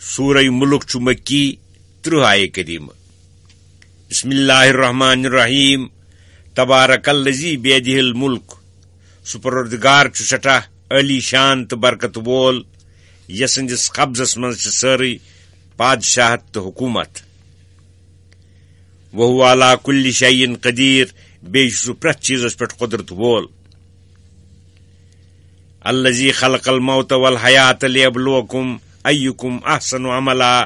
سورہ ملک چھ مکی ترہ آئے کریم۔ بسم اللہ الرحمن الرحیم۔ تبارک الزی بیدہ الملک۔ سپردگار چھ سٹھا علی شان تو برکت وول۔ یسندس قبضس من ساری بادشاہت تو حکومت۔ وہ والا کل شعین قدیر بیچ سہ پریت چیزس پہ قدرت وول۔ الزی خلق الموت والحیات لیبلوکم۔ ایکم احسن عملا؟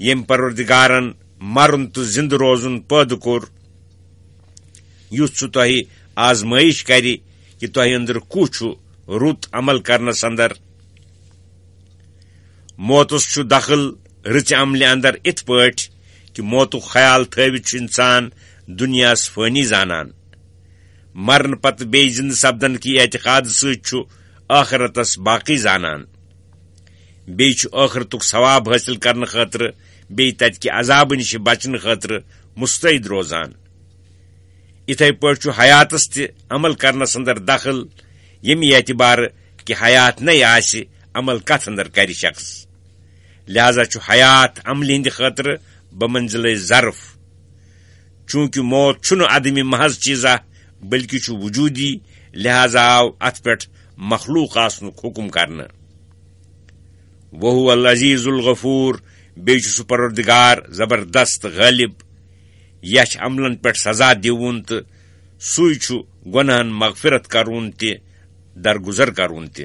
یم پروردگارن، مرن تو زند روزن پید کور یُتھ سہ تہ آزمائش کر کہ تہ اندر کچھ رت عمل کرنس اندر موتس چھ دخل رچ عملہ اندر ات پٲٹھۍ کہ موتک خیال تھوت انسان دنیا فانی زانان. مرن پتہ بی زند سپدن کی اعتقاد سخرتس باقی زانان. بیچ ٲخرتُک ثواب حٲصِل کرنہٕ خٲطرٕ بیٚیہِ تَتہِ کہِ عذابہٕ نِش بچنہٕ خٲطرٕ مُستعد روزان. یِتھے پٲٹھۍ چھُ حیاتس تہِ عمل کرنس اندر دخل ییٚمہِ اعتبارٕ کہِ حیات نے آسہِ عمل کتھ اندر کرِ شخص. لہذا چھُ حیات عملہِ ہٕنٛدِ خٲطرٕ بمنزلے ظرف. چوٗنٛکہِ موت چھُنہٕ عدمہِ محض چیٖزا بٔلکہِ چھُ وجوٗدی لہذا آو اتھ پٮ۪ٹھ مخلوق آسنُک حُکم کرنہٕ وہ العزیز الغفور، بیچ سہ پروردگار زبردست غالب. یچ عملن پہ سزا دیون تو سوئی گنہن مغفرت کرون تہ درگزر کرون تہ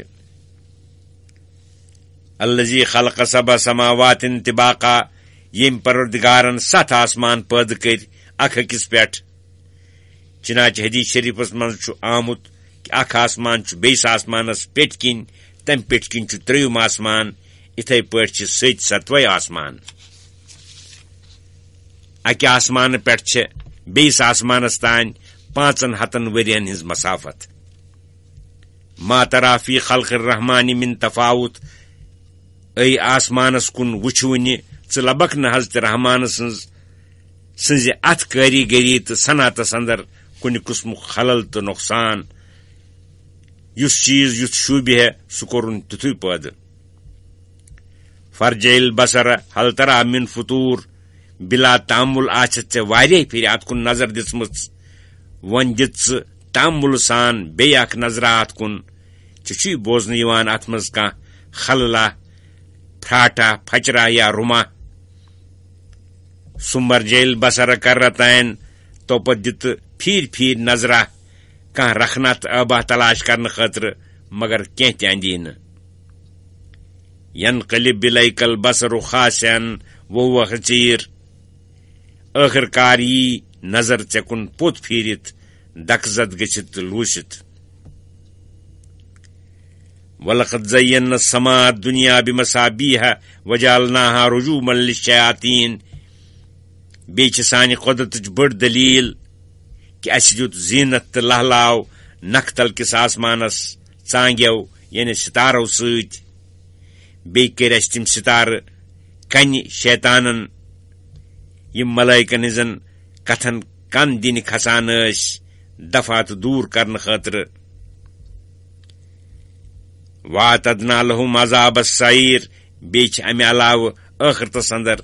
الزی خلق سبا سماوات طباقہ یم پروردگارن ست آسمان پید کر اخ اکس پہ چنانچہ حدیث شریفس من آمت کہ اخ آسمان بیس آسمانس پیٹ کن، تم پیٹ کن تریم آسمان. اتھے پہ ستوے آسمان۔ اکہ آسمان پہ بیس آسمانس تان پانچن ہتن ورین ہز مسافت۔ ما ترافی خلق الرحمانی من تفاوت۔ اے آسمانس کن وچھونی ثہ لبک نا حضرت رحمان سن سز ات کاریگری تو صنعتس اندر کن قسم خلل تو نقصان۔ اس چیز یت شوبہ ہے سہ کورن تتھے پید فرجیل بسر حل ترا من فطور بلا تعمل آچت ژے پھر ات کن نظر دژم ون دت تعمل سان بی اخ نظر ات کن۔ ژے بوزن ات مز کان خللا پھراٹا، پھچرا یا رما۔ سمر جیل بسر کرتین توپت دت پھیر پھیر نظرہ کان رخنت آبا تلاش کرنے خاطر مگر کی تندی ین قلب بل کل خاسن وہ حچیر آخر کار یی نظر ٹھن پوت پھیرت، دکزت گچھت لوست ولقد زین سما دنیا بمسابیہ وجالناها رجوما للشیاطین بیچ سانہ قدرت بڑ دلیل کہ اس دیت زینت تو لہلاو نختل کس آسمانس ژانگو یعنی ستارو ست بی کر اس تم ستار کن شیطانن، یم ملائکن ہزن کتھن کن دن کھسان دفات دور کرنے خاطر۔ واتدنا لهم عذاب السعیر، بیچ امہ علاوہ ٲخرتس اندر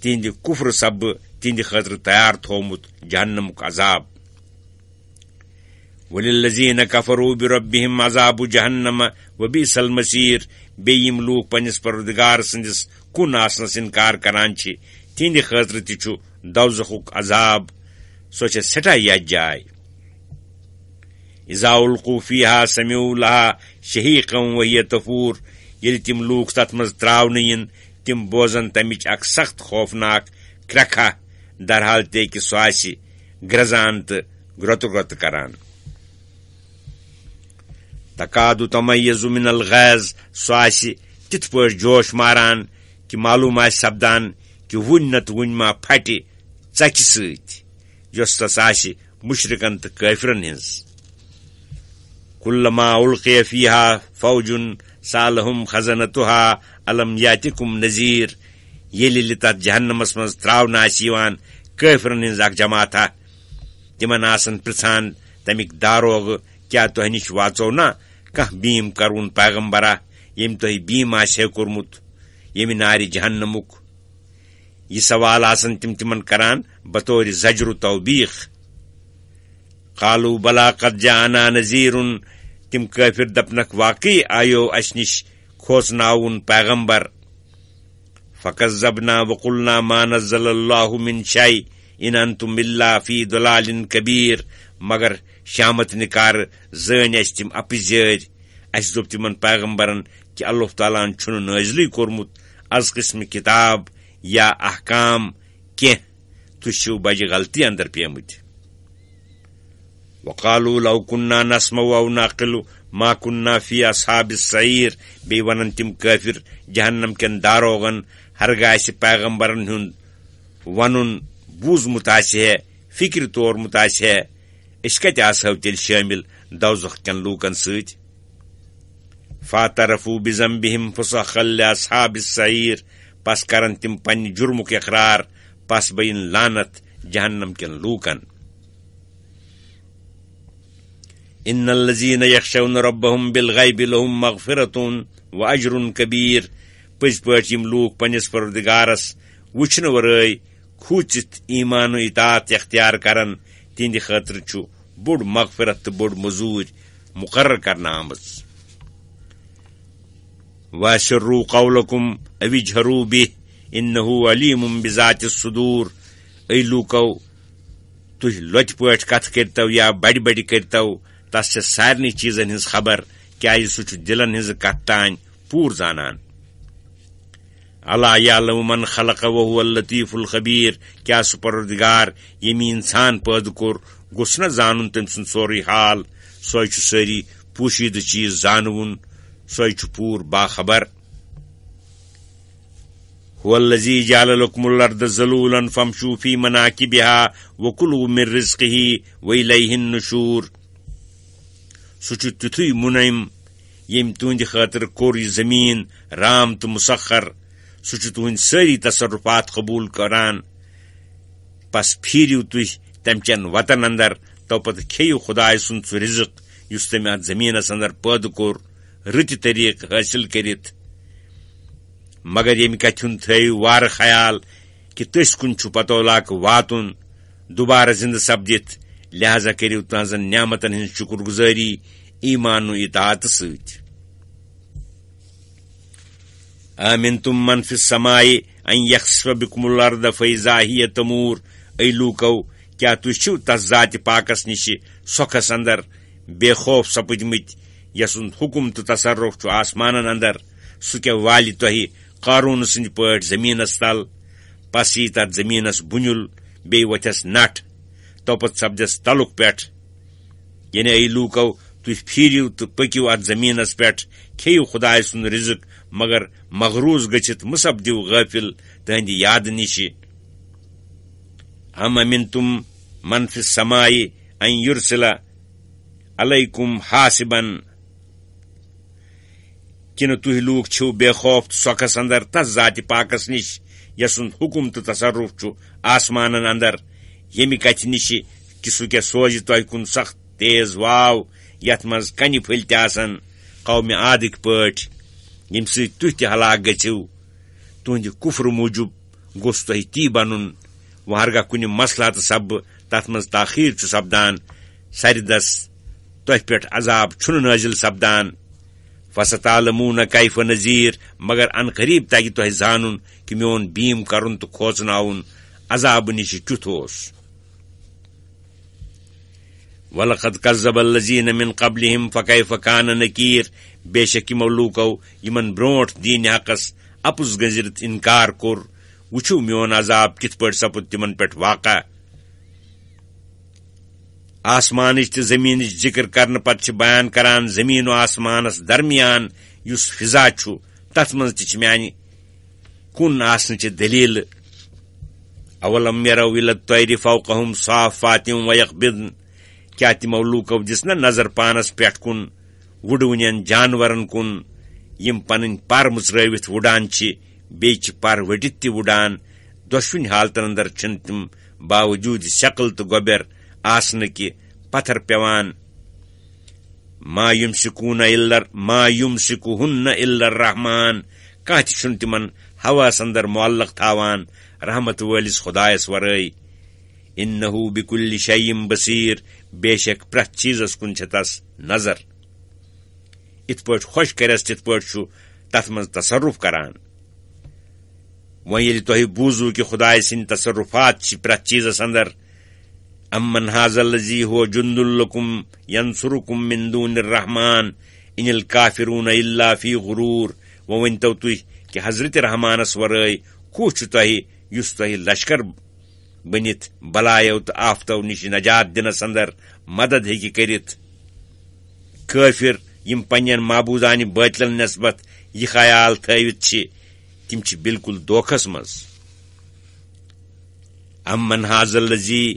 تہند کفر سب تہند خاطر تیار تھومت جہنمک عذاب۔ وللذین کفروا بربهم عذاب جہنم وبئس المصیر بیم لوک پنس پروردگار سندس کن آسنس انکار کران چھ، تہند خاطر تہ چھ دوزخک عذاب سو چھ سٹھا یت جائے اذا القوا فيها سمعوا لها شهيقا وهي تفور یل تم لوک تت مز تراون ین، تم بوزن تمچ اک سخت خوفناک کرکھا در حال تے کہ سو آسی گرزان تو گرت گرت کران۔ تقاد تمیز من الغیز سو آسی تت جوش ماران کہ معلوم آسہِ سپدان کہ ون نت ون ما پھٹہِ ژکہِ سۭتۍ یۄس تس آسہِ مشرقن تہٕ کٲفرن ہٕنٛز۔ کلما القی فیہا فوجن سالہم خزنتها علم یاتکم نذیر۔ یل تر جہنمس مز تراؤن قفرن ہز اخ جماعتہ تمن آسن پرچان تمیک داروغ کیا تہ نش واچو نا؟ کھانا بیم کرون پیغمبرا یم تہ بیم آسے کورمت یم نار جہنمک یہ سوال آسن تم تمن کران، بطور زجر توبیخ۔ قالو بلا قد جانا نذیر تم کافر دپنک واقعی آیو اس نش کھوسناون پیغمبر۔ فقط زبنا وقلنا ما نزل اللہ من شائی ان انتم اللہ فی دلال کبیر۔ مگر شامت نکار زن اس تم اپزیر اس دوپ تمن پیغمبرن کہ اللہ تعالیٰ چھن نازلی کورمت از قسم کتاب یا احکام کی تشو بجہ غلطی اندر پیمت وقالو لو كنا نسمع او ناقل ما كنا في اصحاب السعير بي ونن تم كافر جهنم كن داروغن۔ ہرگاہ پیغمبرن ہند ون بوز متاثہ فکر طور متاثہ اس کت آسو تیل شامل دوزخ کن لوکن ست فاترفو بزم بہم فسخل اصحاب السعیر پس کرن تم پن جرمک اقرار پس بین لانت جہنم کن لوکن ان الذين يخشون ربهم بالغيب لهم مغفرة واجر كبير پز پٲٹھۍ یِم لوٗکھ پنٛنِس پروردگارس وٕچھنہٕ ورٲے کھوٗژِتھ ایمان و اطاعت اختیار کران تہنٛدِ خٲطرٕ چھُ بوٚڑ مغفرت تہٕ بوٚڑ موٚزوٗرۍ مُقرر کرنہٕ آمٕژ واسرو قولکم اوجہرو بہ انہو علیم بذات الصدور۔ اے لوٗکو، تُہۍ لۄتہِ پٲٹھۍ کتھ کٔرتو یا بڑِ بڑِ کٔرتو، تس چھےٚ سارنٕے چیٖزن ہٕنٛز خبر، کیازِ سُہ چھُ دِلن ہٕنٛزٕ کتھ تانۍ پوٗرٕ زانان۔ اللہ یا من خلق وهو اللطیف الخبیر. کیا سہ پردگار یمی انسان پید کور گوس نا زان تم سن سوری حال. سوے ساری پوشید چیز زانون سوے پور باخبر. هو الذي جعل لكم الارض ذلولا فامشوا في مناكبها وكلوا من رزقه واليه النشور. سوچ تتھوی منعم، یم تہند خاطر کور یہ زمین، رام تو مسخر. سہ تہند ساری تصرفات قبول کران۔ پس پھیرو تھی تم چین وطن اندر تو پتہ کھیو خدائے سن سہ رزق اس تم ات زمینس اندر پید کور رت طریق حاصل کرت مگر یم کت ہند تھو وار خیال کہ تس کن پتولاک واتن دوبارہ زندہ سپدت لہذا کرو تہذن نعمتن ہند شکر گزاری ایمان و اطاعت ست آمن تم منفی سمائے ان یخسف بکم الارض فیضا ہی تمور۔ اے لوکو، کیا تھی تس ذات پاکس نش سوکھس اندر؟ بے خوف سپدمت یسن حکم تو تصرف آسمان اندر۔ سہ کیا وال تہ قارون سند پٹ زمینس تل؟ پس یہ تر زمینس بنیل بی وتھس نٹ، توپت سپدس تلک پہ یعنی اے لوکو تھی پھیرو تو پکو ات زمینس پہ کھیو خدائے سن رزق مگر مغروض گچھت مصبدو غافل تہندی یاد نش ہم امن تم منفی سمائی ان یورسلا علیکم حاسبن کن تھی لوگ چھو بے خوف سوکھس اندر تس ذات پاکس نش یسن حکم تو تصرف چھ آسمان اندر۔ یمہ کت نش کہ سہ کیا سوز تہ کن سخت تیز واو۔ یت مز کنہ پھل آسان قوم عادک پٲٹھۍ یم سی تھی ہلاک گھو تہند کفر موجود گوس تہ تی بن وہرگاہ کن مسلات سب تر من تاخیر سپدان سردس تہ پہ عذاب چھ نازل سپدان فصت عالمون کیف نذیر مگر ان قریب تگہ تہ زان کہ میون بیم کرن تو کھوچن عذاب نش کت ولقد كذب الذين من قبلهم، فكيف كان نكير؟ بے شک یمو لوکو یمن بروٹ دین حقس اپز گزرت انکار کور وچھو میون عذاب، کت پٹ سپد تمن پہ واقع۔ آسمان تو زمین ذکر کرنے پتہ بیان کران، زمین و آسمانس درمیان اس فضا چھو تت من تان کن آسن دلیل؟ اولم یرو الى الطیر فوقهم صافات ويقبضن کیا تمو لوکو دس نا نظر پانس پہ کن، وڈونین جانورن کن، یم پن پر مچروت وڈان بیچ پر وڈت تہ وڈان دشوین حالتن اندر چھ تم باوجود شکل تو گوبر، آسن کہ پتھر پیوان۔ ما یم سکون ما یم سکون الرحمان کان تہ تمن ہواس اندر معلق تھاوان، رحمت ولس خدائس ورائے ان بکل شیم بصیر۔ بے شک پریت چیزس کن تس نظر۔ ات پا خوش کرس تت پا تت من تصرف کران۔ ویل تہ بوزو کہ خدا سند تصرفات پریت چیزس اندر امن حاض الزی ہو جند الکم ینسرکم من دون الرحمان ان الکافرون الا فی غرور۔ و ونتو تھی کہ حضرت رحمانس ورائے کس تہ اس تہ لشکر بنت بلایو تو آفتو نش نجات دنس اندر مدد ہیکہ کرت کافر، یم پنن محبوزانہ باطلن نسبت یہ خیال تھوت تم بالکل دھوکھس مز۔ امن حاضل الزی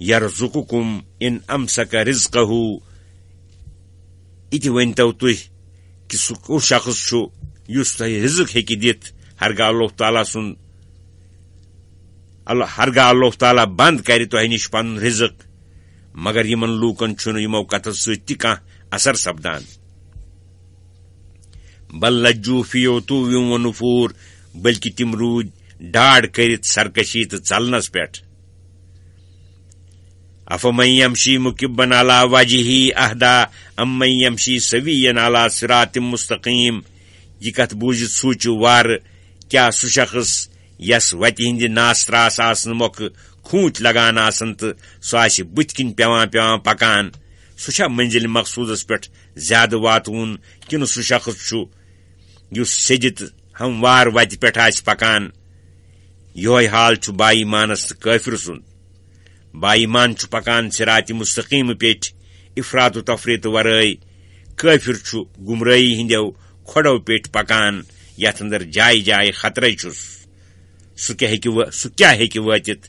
یرزقکم ان امسک رزقہ یہ ونتو تھی کہ سہ شخص اس تہ رزق ہیکہ دت ہرگاہ اللہ تعالیٰ سن ہرگاہ اللہ تعالیٰ بند کر تہ نش پن رزق۔ مگر یمن لوکن یمو کتو ست اثر سپدان۔ بل لجو فیو تو و نفور، بلکہ تم رود ڈاڑ کرت سرکشی تو ثلنس پہ افم یمشی مکبن علا وجہی اہدا، ام یمشی سوین علا سرات مستقیم۔ یہ کت بوزت سوچو وار، کیا سہ شخص یس وتہ ہند ناس تراس آسن موقع کھوت لگان آسن تو سہ بت کن پیوان پیوان پکان۔ سہ منزل مقصودس پہ زیادہ واتون کن سہ شخص اس سجت ہموار وتہ پہ پکان۔ یہ حال با ایمانس تو قافر سن با ایمان پکان سرات مستقیم پیٹ افراد و تفریت ورائے قافر گمراہی ہندو کھڑو پیٹ پکان یت اندر جائے جائے خطرے چھس۔ سہ کیا ہیکہ واتت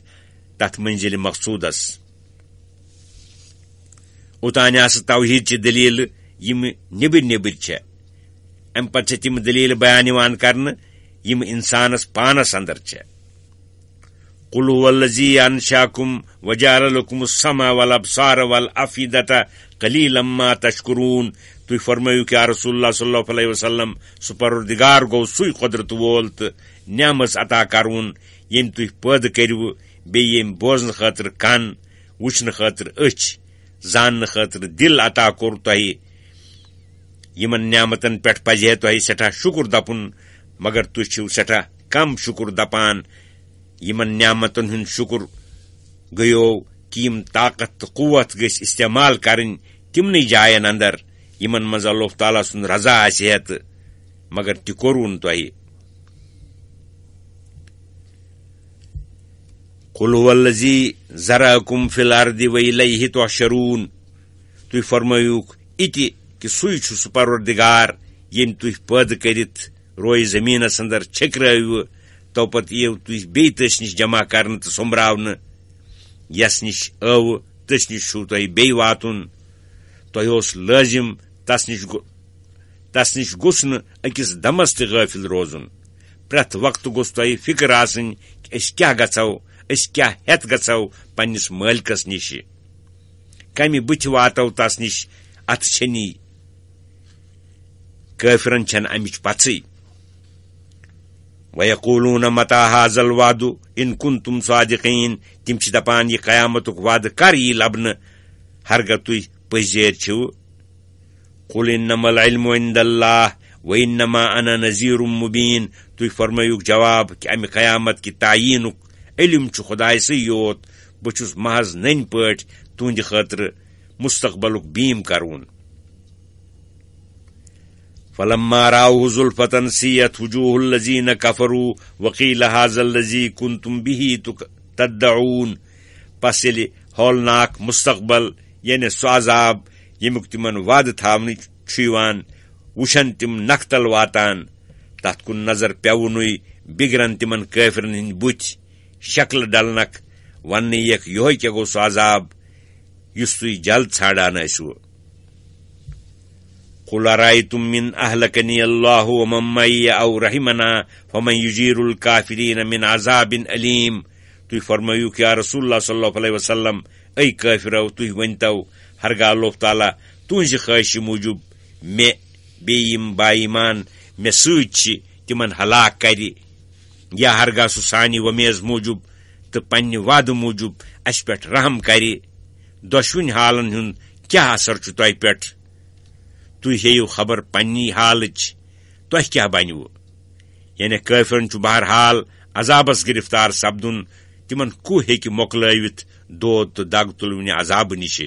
تت منزل مقصودس۔ اوتان دٔلیٖلہٕ چہ دلیل نیٚبٕرۍ نبر نبر ام پتہ تم دلیل بیان یِوان کرنہٕ یِم انسانس پانس اندر چھےٚ۔ هو الذي انشاكم وجعل لكم السمع والابصار والافئده قليلا ما تشكرون. تھی فرمائیو کہ رسول اللہ صلی اللہ علیہ وسلم سہ پردگار گو سی قدرت وول تو نعمت عطا کرون یم تھی پید کرو بیم بوزن خاطر کن وچن خاطر اچھ زان خاطر دل عطا کور تہ یمن نعمتن پہ پزہ تہ سٹھا شکر دپن، مگر تھی چھو سٹھا کم شکر دپان. یمن نعمتن ہند شکر گیو کہ طاقت تو قوت گھ استعمال کریں تمن جائن اندر یمن مز اللہ تعالیٰ سن رضا آت مگر تہ کورون تہ قل هو الذي زرعكم في الارض واليه تحشرون تھی فرمایوک اتی کہ سوئی چھ سہ پروردگار یم تھی پید کرت روی زمینس اندر چھکرو تو پت یو تھی بی تس نش جمع کرن تو سومراون یس نش او تس نش چھو تہ بی واتن تہ لازم تس نش تس نش گوس نکس دمس غافل روزن پریت وقت گوس تہ فکر آسن کہ اس کیا گژھو اس کیا ہیت پنس مالکس نش کمہ بت واتو تس نش ات چھنی قافرن چھن امچ پژی ویقولون متا حاض الواد ان کن تم صادقین تم دپان یہ قیامت وعدہ کر یہ لبن ہرگہ تھی پزیر چھو۔ قل انما العلم عند اللہ و انما انا نذیر مبین تھی فرمایوک جواب کہ امہ قیامت کی تعین علم چھ خدائے سے یوت۔ بچس محض نن پٹ تہند خاطر مستقبلک بیم کرون فلما راوه زلفتن سیت وجوه الذين كفروا وقيل هذا الذي كنتم به تدعون. پس یل ہولناک مستقبل یعنی سہ عذاب یمیک تمن وعد تھاون وچھن تم نختل واتان. تت کن نظر پیون بگرن تمن قافرن ہند بت شکل ڈلنک ون یک یہ کیا گو عذاب اس تھی جلد ژھانڈان ٲسوٕ قل رأيتم من أهلكني الله ومن معي أو رحمنا فمن يجير الكافرين من عذاب أليم۔ تُہۍ فرمٲیِو یا رسول اللہ صلی اللہ علیہ وسلم اے کٲفرو تُہۍ ؤنتو ہرگاہ اللہ تعالیٰ تُہنزِ خٲہشہِ موٗجوٗب، مےٚ بیٚیہِ یِم با ایمان مے سی تمن ہلاک کر یا ہرگاہ سہ سانہ ومیز موجوب، تو پنہ وعد موجوب اس پہ رحم کر دشوین حالن ہند کیا اثر تہ پہ تھی ہیو خبر پننی حالچ۔ تہ کیا بنو یعنی قفرن بہرحال عذابس گرفتار سپدن، تمن کو ہیکہ مکلوت دود تو دگ تلون عذاب نش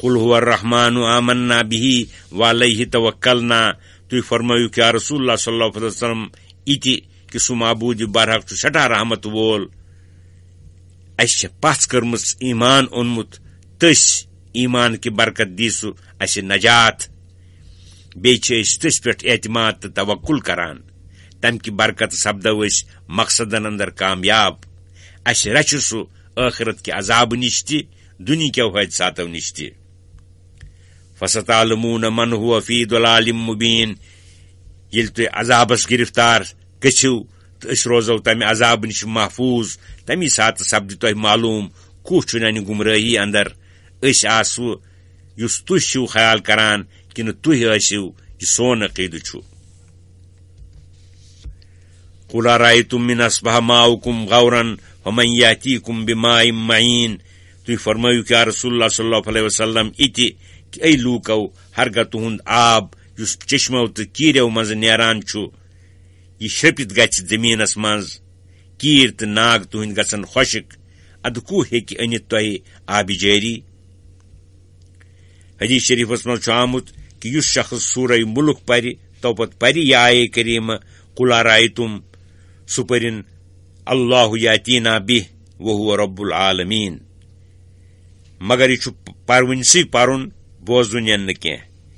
قل هو الرحمن آمنا به وعلیہ توکلنا تھی فرمایو کیا رسول اللہ صلی اللہ علیہ وسلم اتی کہ سہ معبود برحق سٹھا رحمت وول۔ اس پھ کرم ایمان اونمت تس ایمان کی برکت دی سہ اس نجات۔ بیس تس پہ اعتماد تو توکل کران۔ تم کی برکت سپدو اس مقصدن اندر کامیاب۔ اس رچ سہ ٲخرت کہِ عذاب نش تہِ دُنہِکیو حٲدثاتو نش تہِ فستعلمون من هو فی ضلال مبین۔ ییٚلہِ تُہۍ عذابس گرفتار گٔژھِو تہٕ أسۍ روزو تمہِ عذاب نش محفوظ۔ تمی ساتہٕ سپدِ تۄہہِ معلوم۔ کُس چھُ ننہِ گمرٲہی اندر۔ أسۍ آسو یُس تُہۍ چھِو خیال کران کِنہٕ تُہۍ ٲسِو یہِ سون عقیدٕ چھُ قل رأيتم من أصبح ماؤكم غورا ومن يأتيكم بماء معين. تُہۍ فرمٲیِو کیا رسول اللہ صلی اللہ علیہ وسلم اِتہِ کہ اے لوٗکو ہرگاہ تُہُنٛد آب یُس چشمو تہٕ کیٖریو منٛزٕ نیران چھُ یہِ شرٛپِتھ گژھِ زٔمیٖنس منٛز کیٖر تہٕ ناگ تُہٕنٛدۍ گژھن خۄشِک اَدٕ کُہ ہیٚکہِ أنِتھ تۄہہِ آبہِ جٲری حدیث شریفس منٛز چھُ آمُت کہ یُس شخص سورے مُلک پرِ تو پتہٕ پرِ یہِ آیے کریٖمہٕ کُلارایہِ تِم سُہ پٔرِن اللہ یاتینا بہ وہ رب العالمین۔ مگر یہ پرونسی پرن بوزن کی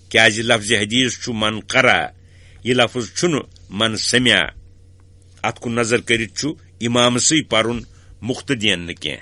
کیازِ جی لفظ حدیث چھ من قرا یہ لفظ چھن من سمیا ات کن نظر کرت امام سی پرن مختدین کی